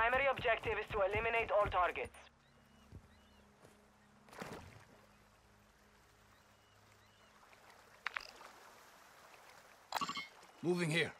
primary objective is to eliminate all targets. Moving here.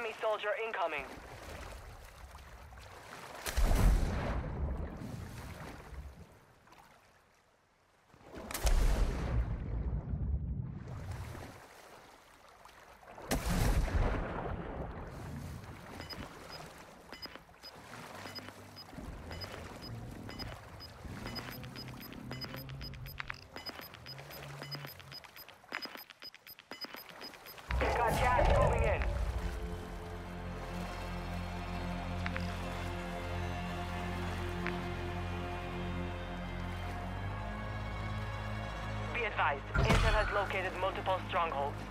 Enemy soldier incoming. Got gas multiple strongholds.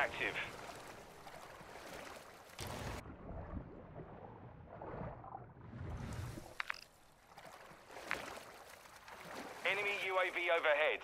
Active. Enemy UAV overhead.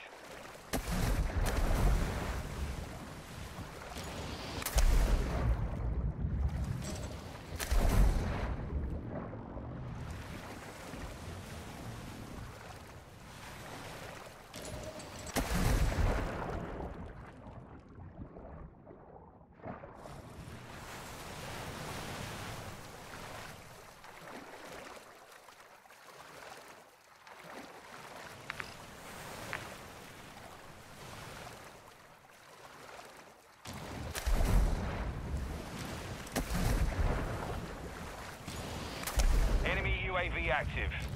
UAV active.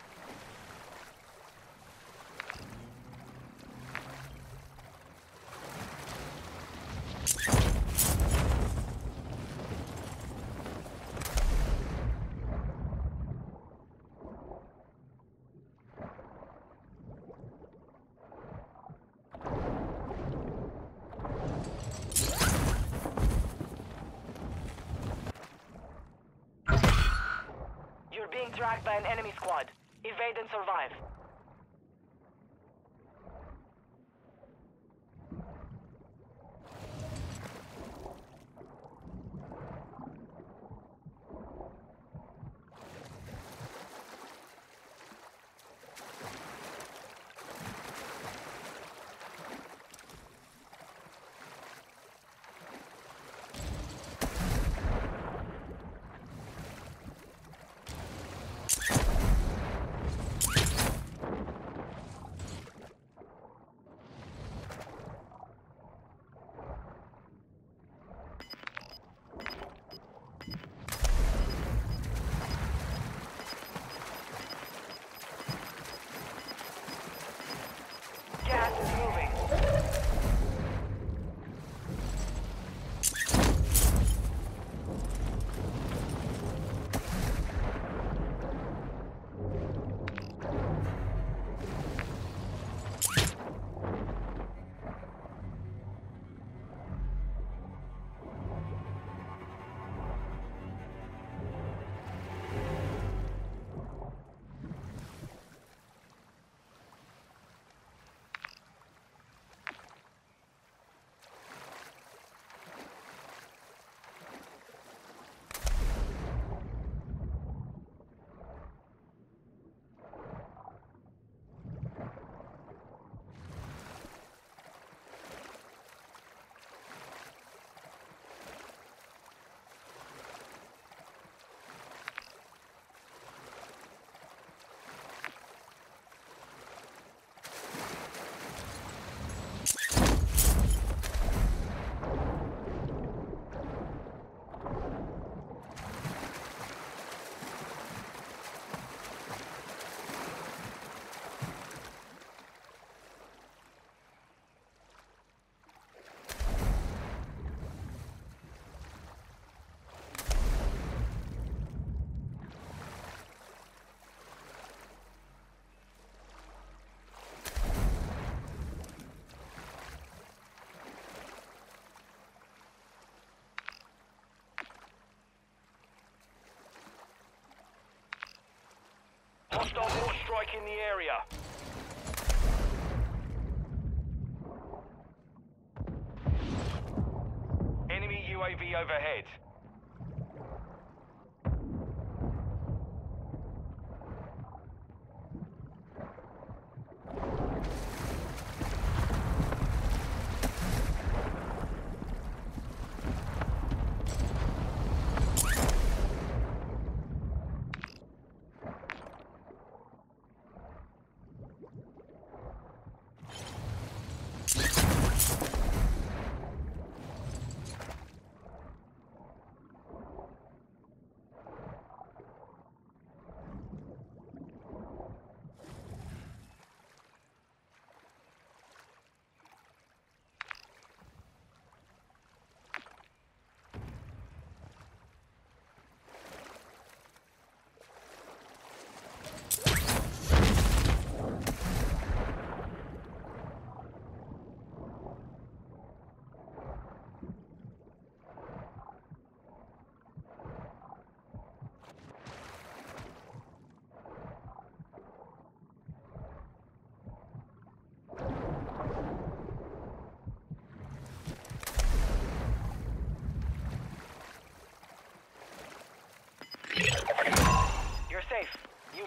Tracked by an enemy squad. Evade and survive. Overhead.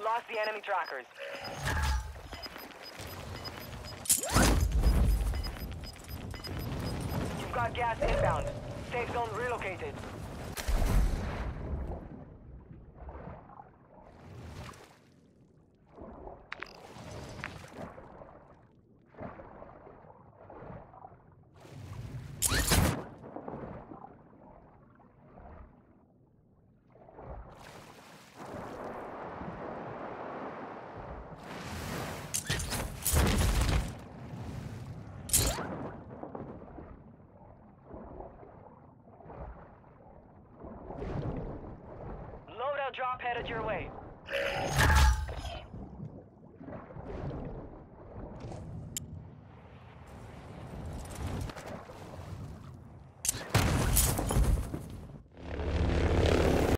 Lost the enemy trackers. You've got gas inbound. Safe zone relocated. Drop headed your way.